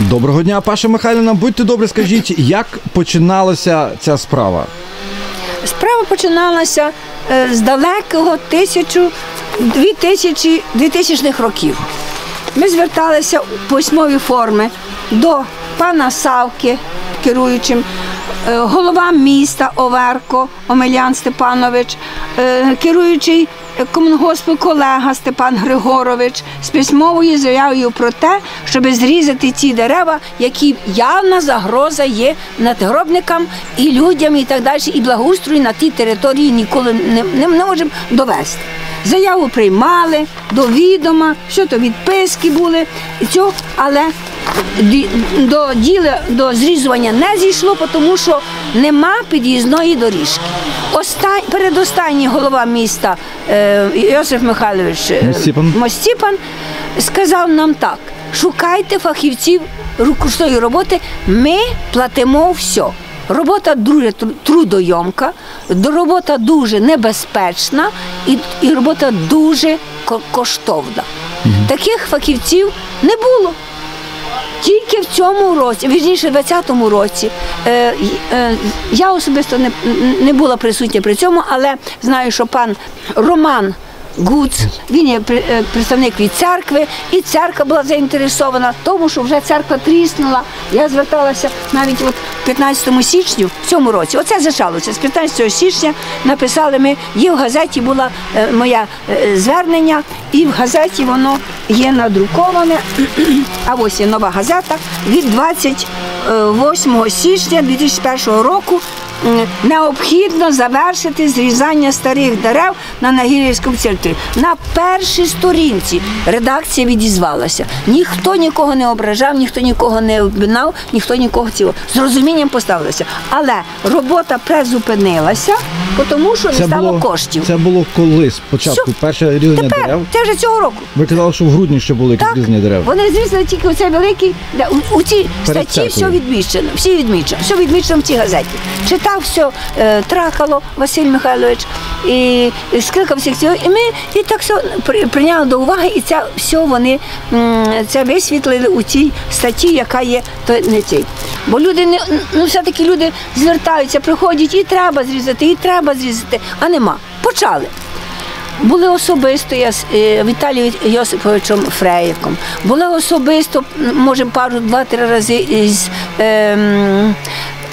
Доброго дня, Паша Михайлівна. Будьте добрі, скажіть, як починалася ця справа? Справа починалася е, з далекого тисячу, дві тисячі, 2000-х років. Ми зверталися у письмові форми до пана Савки, керуючим, е, голова міста Оверко Омелян Степанович, е, керуючий комунгоспу колега Степан Григорович з письмовою заявою про те, щоб зрізати ці дерева, які явна загроза є надгробникам і людям, і так далі, і благоустрою на тій території ніколи не, не, не можемо довести. Заяву приймали до відома, що то відписки були, цього, але до діла до зрізування не зійшло, тому що нема під'їзної доріжки. Остань, передостанній голова міста е, Йосиф Михайлович е, Мостіпан. Мостіпан сказав нам так: шукайте фахівців рукошної роботи, ми платимо все. Робота дуже трудойомка, робота дуже небезпечна і, і робота дуже ко- коштовна. Таких фахівців не було. Тільки в цьому році, вірніше, в 20-му році, е, е, я особисто не, не була присутня при цьому, але знаю, що пан Роман Гуц, він є е, представник від церкви, і церква була заінтересована, тому що вже церква тріснула. Я зверталася навіть от 15 січня в цьому році. Оце зачалося. З 15 січня написали ми, є в газеті було е, моє е, звернення, і в газеті воно є надруковане. А ось є нова газета від 28 січня 2001 року. Необхідно завершити зрізання старих дерев на Нагірівському центрі. На першій сторінці редакція відізвалася. Ніхто нікого не ображав, ніхто нікого не обвинав, ніхто нікого цього з розумінням поставилося. Але робота призупинилася, тому що не стало було, коштів. це було колись, спочатку, перше різання Тепер дерев. це вже цього року. Ви казали, що в грудні ще було якесь Так, різання дерев. вони зрізали тільки оцей великий, де у, у цій Перед статті все церквою. відмічено, всі відмічено, все відмічено в цій газеті. Читав все е, Тракало Василь Михайлович і, і скликав всіх цього. І ми і так все при- прийняли до уваги, і це все вони м, це висвітлили у цій статті, яка є то не цей. Бо люди не ну все-таки люди звертаються, приходять, і треба зрізати, і треба зрізати, а нема. Почали. Були особисто я з е, Віталієм Йосиповичем Фреєком. Були особисто, може, пару, два-три рази із ем,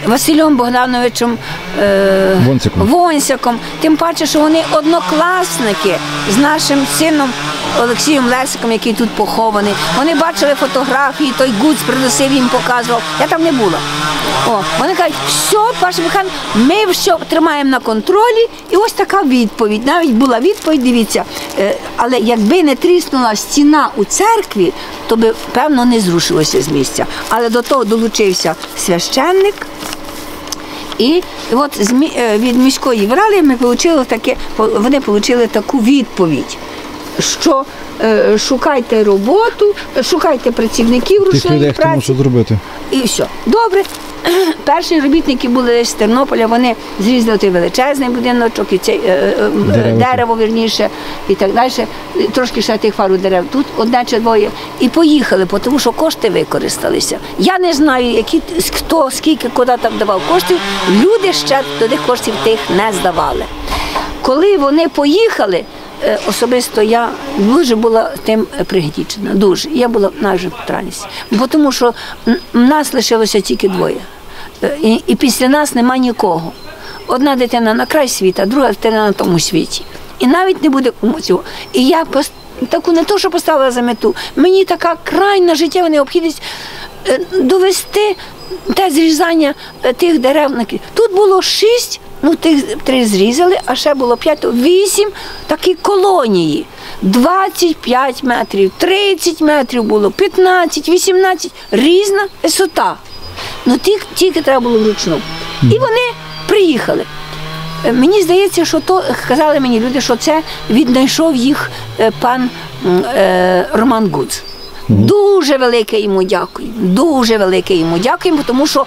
Василем Богдановичем е, Вонсяком. Вонсяком. Тим паче, що вони однокласники з нашим сином Олексієм Лесиком, який тут похований. Вони бачили фотографії, той Гуц приносив їм показував. Я там не була. О, вони кажуть, все, Паша Михайло, ми все тримаємо на контролі, і ось така відповідь. Навіть була відповідь, дивіться, е, але якби не тріснула стіна у церкві, то би певно не зрушилося з місця. Але до того долучився священник. І от е, від міської ради ми отримали таке, вони отримали таку відповідь, що е, шукайте роботу, е, шукайте працівників Тих ручної праці. зробити. І все. Добре. Перші робітники були десь з Тернополя, вони зрізали той величезний будиночок, і цей е, е, Дерево. дерево, вірніше, і так далі. Трошки ще тих пару дерев. Тут одне чи двоє. І поїхали, тому що кошти використалися. Я не знаю, які хто, скільки, куди там давав коштів. Люди ще туди коштів тих не здавали. Коли вони поїхали, е, особисто я дуже була тим пригнічена. Дуже. Я була навіть в трансі. Бо тому що м, нас лишилося тільки двоє. Е, І, і після нас нема нікого. Одна дитина на край світа, друга дитина на тому світі. І навіть не буде кому цього. І я таку не то, що поставила за мету, мені така крайна життєва необхідність е, довести те зрізання е, тих дерев. Тут було шість, ну тих три зрізали, а ще було п'ять, вісім такі колонії. 25 метрів, 30 метрів було, 15, 18, різна висота. Ну тільки, тільки треба було вручну. І вони приїхали. Е, Мені здається, що то казали мені люди, що це віднайшов їх е, пан е, Роман Гуц. Дуже велике йому дякую. Дуже велике йому дякуємо, тому що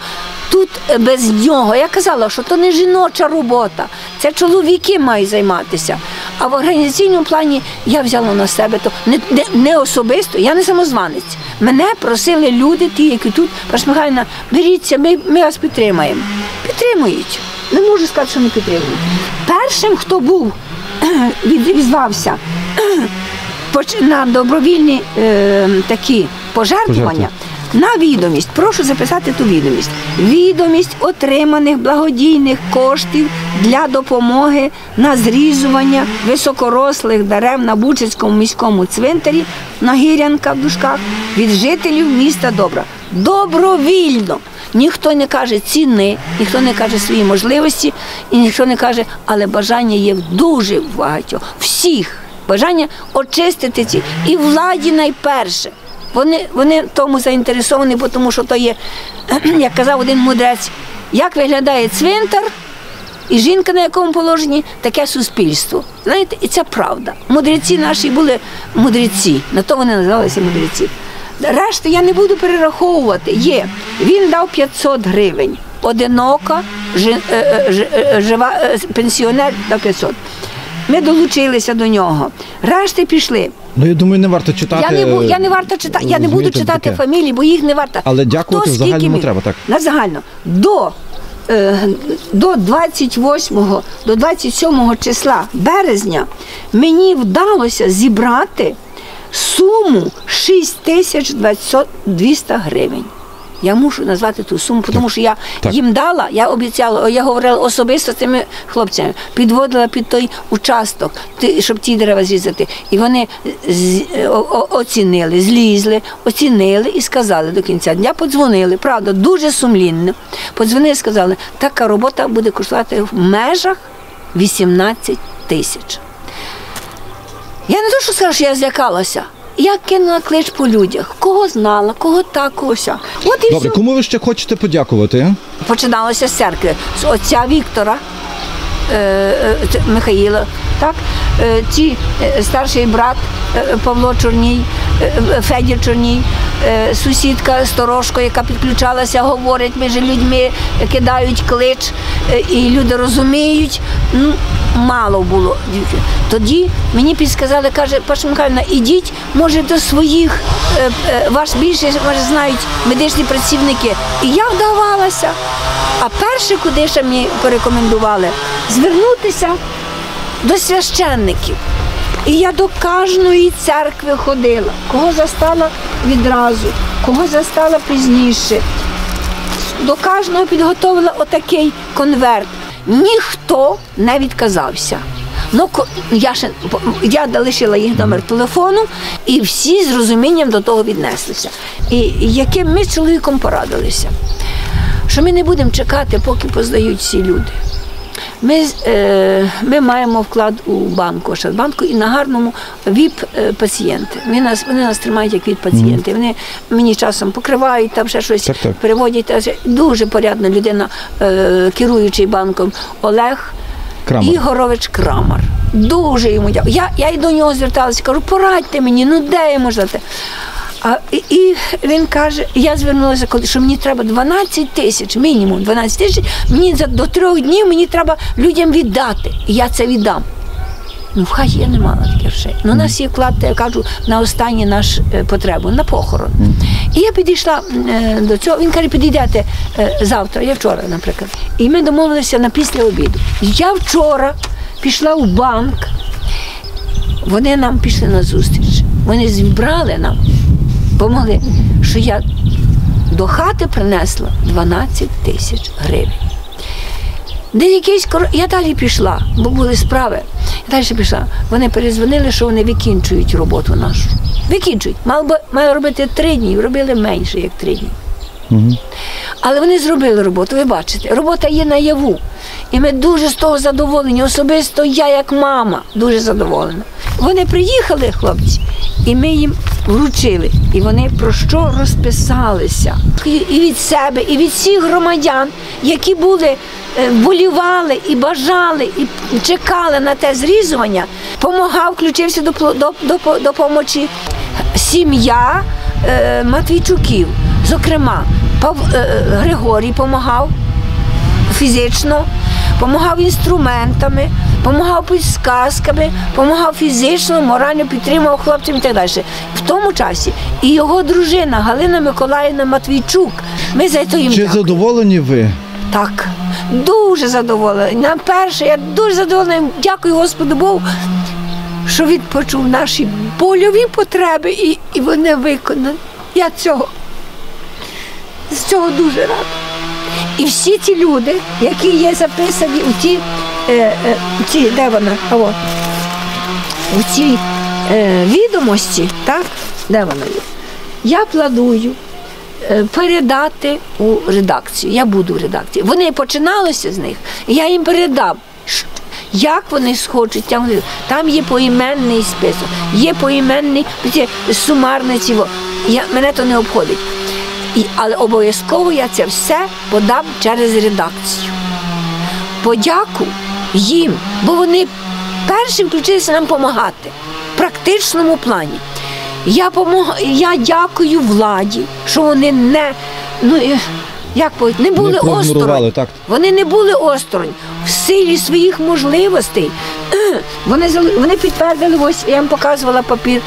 тут е, без нього я казала, що то не жіноча робота, це чоловіки мають займатися. А в організаційному плані я взяла на себе то не, не, не особисто, я не самозванець. Мене просили люди, ті, які тут, Михайлівна, беріться, ми, ми вас підтримаємо. Підтримують. Не можу сказати, що не підтримують. Першим, хто був, відзвався поч- на добровільні е, такі пожертвування. На відомість, прошу записати ту відомість. Відомість отриманих благодійних коштів для допомоги на зрізування високорослих дерев на Бучицькому міському цвинтарі Нагірянка в дужках від жителів міста Добра. Добровільно. Ніхто не каже ціни, ніхто не каже свої можливості, і ніхто не каже, але бажання є дуже багатьох. Всіх бажання очистити ці. І владі найперше. Вони, вони тому заінтересовані, тому що то є, як казав один мудрець, як виглядає цвинтар і жінка на якому положенні, таке суспільство. Знаєте, і це правда. Мудреці наші були мудреці, на то вони називалися мудреці. Решта я не буду перераховувати. Є. Він дав 500 гривень. Одинока, е, е, е, жива, пенсіонер дав 500. Ми долучилися до нього. Решти пішли. Ну я думаю, не варто читати. Я не, бу- я не варто читати, я не буду читати таке. фамілії, бо їх не варто. Але дякувати Хто в загальному міг? треба, так. На загально. До, е, до 28 до 27 числа березня мені вдалося зібрати суму 6 тисяч 200 гривень. Я мушу назвати ту суму, тому що я Так. їм дала, я обіцяла, я говорила особисто з цими хлопцями, підводила під той участок, щоб ті дерева зрізати. І вони оцінили, злізли, оцінили і сказали до кінця дня, подзвонили, правда, дуже сумлінно. Подзвонили і сказали, така робота буде коштувати в межах 18 тисяч. Я не то, що скажу, що я злякалася. Я кинула клич по людях, кого знала, кого так, кого сяк. От і Добре, все. кому ви ще хочете подякувати? Починалося з церкви, з отця Віктора е, е, Михаїла, так? Е, ці е, старший брат е, Павло Чорній, е, е, Федір Чорній, е, сусідка Сторожко, яка підключалася, говорить між людьми, кидають клич, е, і люди розуміють. Ну, мало було. Тоді мені підсказали, каже, Паша Михайлівна, ідіть, може, до своїх, е, е, вас більше може, знають медичні працівники. І я вдавалася. А перше, куди ще мені порекомендували, звернутися до священників. І я до кожної церкви ходила, кого застала відразу, кого застала пізніше. До кожного підготовила отакий конверт. Ніхто не відказався. Ну, я ще я лишила їх номер телефону, і всі з розумінням до того віднеслися. І яким ми з чоловіком порадилися, що ми не будемо чекати, поки поздають всі люди. Ми, е, ми маємо вклад у банку, Ощадбанку і на гарному ВІП-пацієнти. Вони нас, вони нас тримають як ВІП-пацієнти. Вони мені часом покривають, там ще щось Так, так. переводять. Та Дуже порядна людина, е, керуючий банком Олег Крамер. Ігорович Крамар. Дуже йому дякую. Я, я й до нього зверталася, кажу, порадьте мені, ну де я можу дати? А, і, і він каже, я звернулася, коли що мені треба 12 тисяч, мінімум 12 тисяч, мені за до трьох днів мені треба людям віддати. І я це віддам. Ну, в хаті я не мала таких грошей. Ну, нас є вклад, я кажу, на останню наш е, потребу, на похорон. І я підійшла е, до цього. Він каже, підійдете е, завтра, я вчора, наприклад. І ми домовилися на після обіду. Я вчора пішла в банк, вони нам пішли на зустріч. Вони зібрали нам, помогли, що я до хати принесла 12 тисяч гривень. Де якийсь кор... Я далі пішла, бо були справи. Я далі пішла. Вони перезвонили, що вони викінчують роботу нашу. Викінчують. Мав би маю робити три дні, робили менше, як три дні. Але вони зробили роботу, ви бачите, робота є наяву. І ми дуже з того задоволені. Особисто я, як мама, дуже задоволена. Вони приїхали, хлопці, і ми їм вручили. І вони про що розписалися. І від себе, і від всіх громадян, які були, е, вболівали і бажали, і чекали на те зрізування, помагав, включився до, до, до, по- до помочі сім'я е, Матвійчуків. Зокрема, Пав, е, Григорій допомагав фізично, допомагав інструментами, допомагав підсказками, допомагав фізично, морально підтримував хлопцям і так далі. В тому часі і його дружина Галина Миколаївна Матвійчук. Ми за це їм Чи дякуємо. задоволені ви? Так, дуже задоволена. На перше, я дуже задоволена. Дякую Господу Богу, що він почув наші польові потреби і, і вони виконані. Я цього з цього дуже рада. І всі ті люди, які є записані у ті, е, е, ті де вона? А у цій е, відомості, так? Де вона є? Я планую е, передати у редакцію. Я буду в редакції. Вони починалися з них, я їм передав. Як вони схочуть, там, там є поіменний список, є поіменний ці сумарне цього. Я, мене то не обходить. І, але обов'язково я це все подам через редакцію подяку їм, бо вони перші включилися нам допомагати в практичному плані. Я, помог... я дякую владі, що вони не, ну, як не були не осторонь. так. Вони не були осторонь. В силі своїх можливостей. Вони, зали- вони підтвердили, ось я їм показувала папір.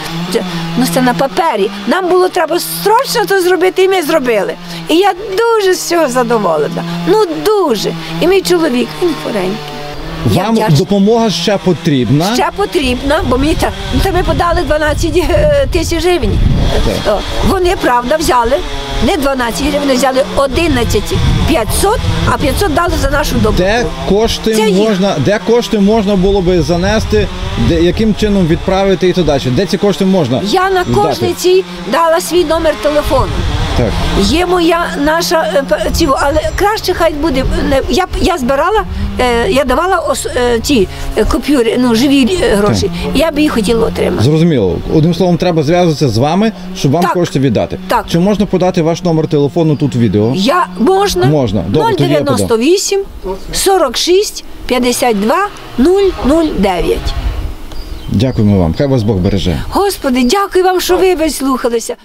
Ну, це на папері. Нам було треба срочно це зробити, і ми зробили. І я дуже з цього задоволена. Ну дуже. І мій чоловік, він хворенький. Я Вам вдячна. допомога ще потрібна. Ще потрібно, бо мені та, та ми подали 12 е, тисяч гривень. О, Вони, правда, взяли не 12 гривень, взяли 11 500, а 500 дали за нашу допомогу. Де кошти Це їх. можна, де кошти можна було би занести, де, яким чином відправити і то далі? Де ці кошти можна? Я на здати? кожній цій дала свій номер телефону. Так. Є моя наша е, ці, але краще хай буде. Я я збирала, е, я давала ос, ті е, купюри, ну живі гроші. Я б їх хотіла отримати. Зрозуміло. Одним словом, треба зв'язуватися з вами, щоб вам Так. кошти віддати. Так. Чи можна подати ваш номер телефону тут в відео? Я можна, Можна. Добре, тоді я подам. 098 46 52 009. Дякуємо вам. Хай вас Бог береже. Господи, дякую вам, що ви вислухалися.